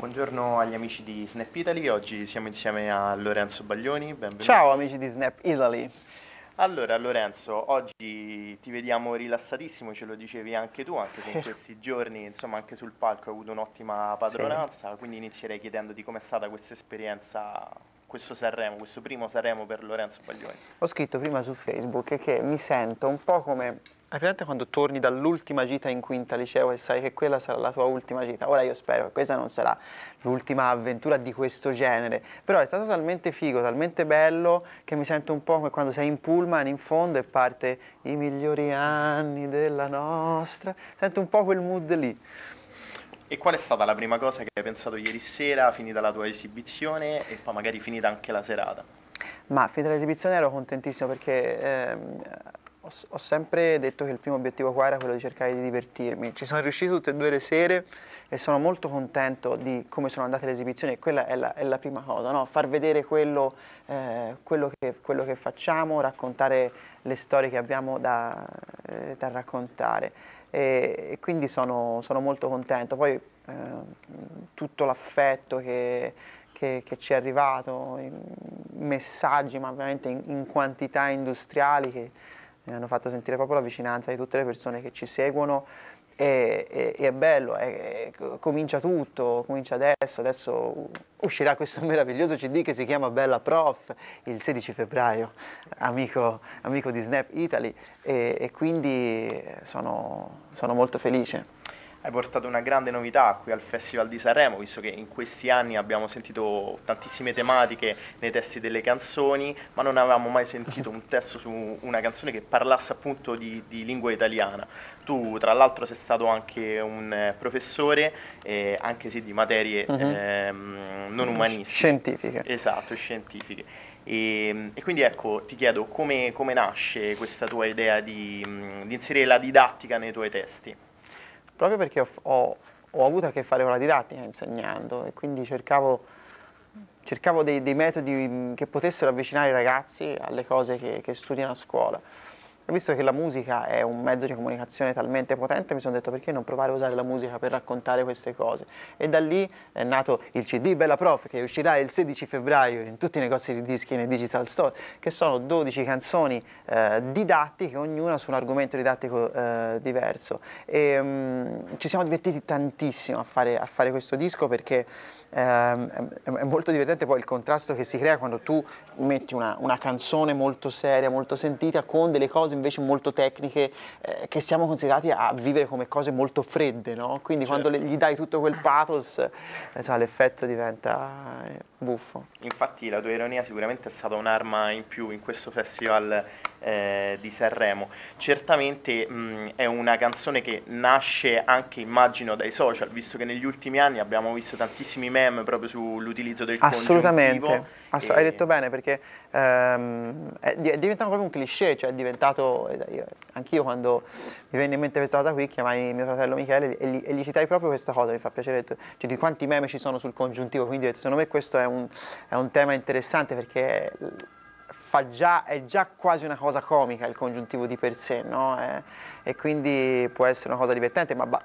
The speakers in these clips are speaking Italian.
Buongiorno agli amici di Snap Italy, oggi siamo insieme a Lorenzo Baglioni, benvenuto. Ciao amici di Snap Italy. Allora Lorenzo, oggi ti vediamo rilassatissimo, ce lo dicevi anche tu, anche se in questi giorni, insomma anche sul palco hai avuto un'ottima padronanza, sì. quindi inizierei chiedendoti com'è stata questa esperienza, questo Sanremo, questo primo Sanremo per Lorenzo Baglioni. Ho scritto prima su Facebook che mi sento un po' come hai presente quando torni dall'ultima gita in quinta liceo e sai che quella sarà la tua ultima gita? Ora io spero che questa non sarà l'ultima avventura di questo genere, però è stato talmente figo, talmente bello che mi sento un po' come quando sei in pullman in fondo e parte i migliori anni della nostra, sento un po' quel mood lì. E qual è stata la prima cosa che hai pensato ieri sera, finita la tua esibizione e poi magari finita anche la serata? Ma finita l'esibizione ero contentissimo perché... Ehm, ho, sempre detto che il primo obiettivo qua era quello di cercare di divertirmi. Ci sono riuscito tutte e due le sere e sono molto contento di come sono andate le esibizioni quella è la, è la prima cosa, no? far vedere quello, eh, quello, che, quello, che, facciamo, raccontare le storie che abbiamo da, eh, da raccontare e, e quindi sono, sono, molto contento. Poi eh, tutto l'affetto che, che, che, ci è arrivato, messaggi ma veramente in, in quantità industriali che mi hanno fatto sentire proprio la vicinanza di tutte le persone che ci seguono e, e, e è bello, è, è, comincia tutto, comincia adesso, adesso uscirà questo meraviglioso CD che si chiama Bella Prof il 16 febbraio, amico, amico di Snap Italy e, e quindi sono, sono molto felice hai portato una grande novità qui al Festival di Sanremo, visto che in questi anni abbiamo sentito tantissime tematiche nei testi delle canzoni, ma non avevamo mai sentito un testo su una canzone che parlasse appunto di, di lingua italiana. Tu tra l'altro sei stato anche un eh, professore, eh, anche se di materie uh-huh. ehm, non umanistiche. Scientifiche. Esatto, scientifiche. E, e, quindi ecco, ti chiedo come, come nasce questa tua idea di, di inserire la didattica nei tuoi testi? Proprio perché ho, ho, ho, avuto a che fare con la didattica insegnando e quindi cercavo, cercavo dei, dei, metodi che potessero avvicinare i ragazzi alle cose che, che studiano a scuola visto che la musica è un mezzo di comunicazione talmente potente, mi sono detto perché non provare a usare la musica per raccontare queste cose. E da lì è nato il CD Bella Prof, che uscirà il 16 febbraio in tutti i negozi di dischi e nei digital store, che sono 12 canzoni eh, didattiche, ognuna su un argomento didattico eh, diverso. E, um, ci siamo divertiti tantissimo a fare, a fare questo disco perché ehm, è, è, molto divertente poi il contrasto che si crea quando tu metti una, una canzone molto seria, molto sentita, con delle cose invece molto tecniche eh, che siamo considerati a vivere come cose molto fredde, no? Quindi certo. quando gli dai tutto quel pathos, eh, l'effetto diventa eh, buffo. Infatti la tua ironia sicuramente è stata un'arma in più in questo festival eh, di Sanremo. Certamente mh, è una canzone che nasce anche, immagino, dai social, visto che negli ultimi anni abbiamo visto tantissimi meme proprio sull'utilizzo del Assolutamente. Ass- e... Hai detto bene perché ehm, è, è, diventato proprio un cliché, cioè è diventato, io, anch'io quando mi venne in mente questa cosa qui chiamai mio fratello Michele e gli, e gli citai proprio questa cosa, mi fa piacere, cioè di quanti meme ci sono sul congiuntivo, quindi secondo me questo è un, è un tema interessante perché già, è già quasi una cosa comica il congiuntivo di per sé, no? e, e quindi può essere una cosa divertente, ma ba,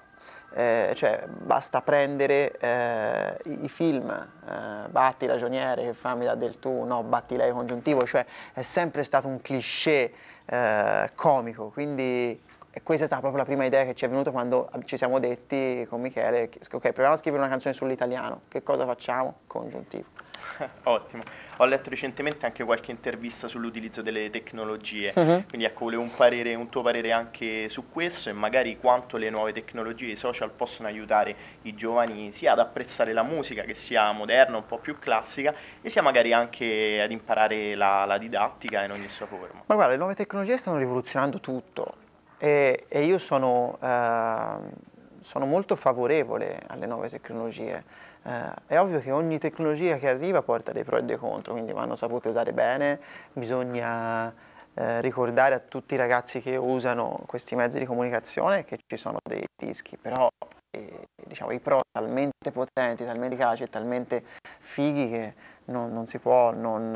eh, cioè, basta prendere eh, i, film, eh, batti ragioniere che fa mi dà del tu, no, batti lei congiuntivo, cioè è sempre stato un cliché eh, comico, quindi questa è stata proprio la prima idea che ci è venuta quando ci siamo detti con Michele, ok, proviamo a scrivere una canzone sull'italiano, che cosa facciamo? Congiuntivo. Ottimo. Ho letto recentemente anche qualche intervista sull'utilizzo delle tecnologie, uh-huh. quindi ecco, volevo un, parere, un, tuo parere anche su questo e magari quanto le nuove tecnologie, i social possono aiutare i giovani sia ad apprezzare la musica che sia moderna, un po' più classica, e sia magari anche ad imparare la, la didattica in ogni sua forma. Ma guarda, le nuove tecnologie stanno rivoluzionando tutto e, e io sono... Uh sono molto favorevole alle nuove tecnologie. Eh, è ovvio che ogni tecnologia che arriva porta dei pro e dei contro, quindi vanno sapute usare bene, bisogna eh, ricordare a tutti i ragazzi che usano questi mezzi di comunicazione che ci sono dei rischi, però diciamo, i pro talmente potenti, talmente e talmente fighi che non, non si può non,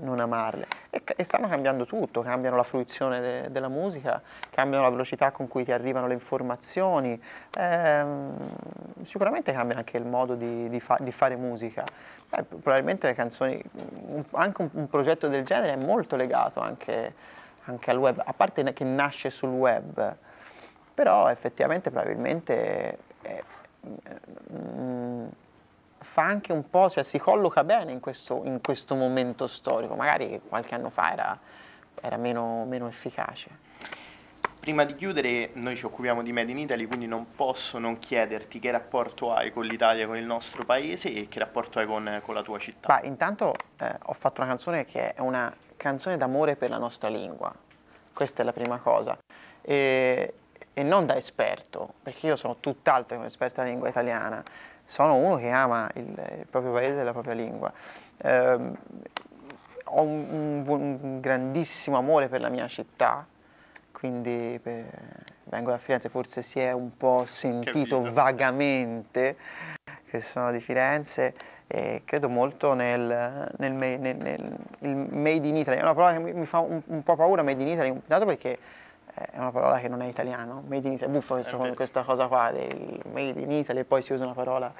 non amarle. E, e, stanno cambiando tutto, cambiano la fruizione de, della musica, cambiano la velocità con cui ti arrivano le informazioni, ehm, sicuramente cambia anche il modo di, di, fa, di fare musica. Eh, probabilmente le canzoni, anche un, un, progetto del genere è molto legato anche, anche al web, a parte che nasce sul web, però effettivamente probabilmente... È, mm, fa anche un po', cioè si colloca bene in questo, in questo momento storico, magari qualche anno fa era, era meno, meno efficace. Prima di chiudere, noi ci occupiamo di Made in Italy, quindi non posso non chiederti che rapporto hai con l'Italia, con il nostro paese e che rapporto hai con, con la tua città. Bah, intanto eh, ho fatto una canzone che è una canzone d'amore per la nostra lingua, questa è la prima cosa. E, e non da esperto, perché io sono tutt'altro che un esperto della lingua italiana, sono uno che ama il, il proprio paese e la propria lingua. Eh, ho un, un, un, grandissimo amore per la mia città, quindi per, vengo da Firenze, forse si è un po' sentito vagamente che sono di Firenze e credo molto nel, nel, nel, nel Made in Italy, è una parola che mi, mi fa un, un, po' paura Made in Italy, intanto perché è una parola che non è italiano, made in Italy, buffo questo, questa cosa qua del made in Italy e poi si usa una parola,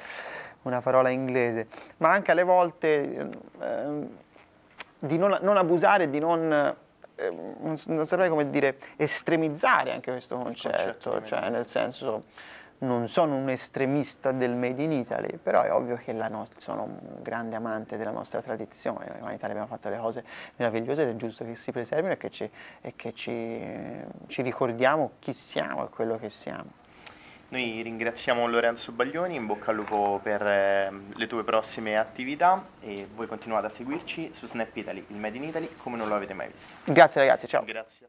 una parola inglese, ma anche alle volte eh, di non, non, abusare, di non, eh, non, non saprei come dire, estremizzare anche questo concetto, concetto cioè nel senso non sono un estremista del Made in Italy, però è ovvio che nostra, sono un grande amante della nostra tradizione, noi in Italia abbiamo fatto le cose meravigliose ed è giusto che si preservino e che ci, e che ci, ci ricordiamo chi siamo e quello che siamo. Noi ringraziamo Lorenzo Baglioni, in bocca al lupo per eh, le tue prossime attività e voi continuate a seguirci su Snap Italy, il Made in Italy, come non lo avete mai visto. Grazie ragazzi, ciao. Grazie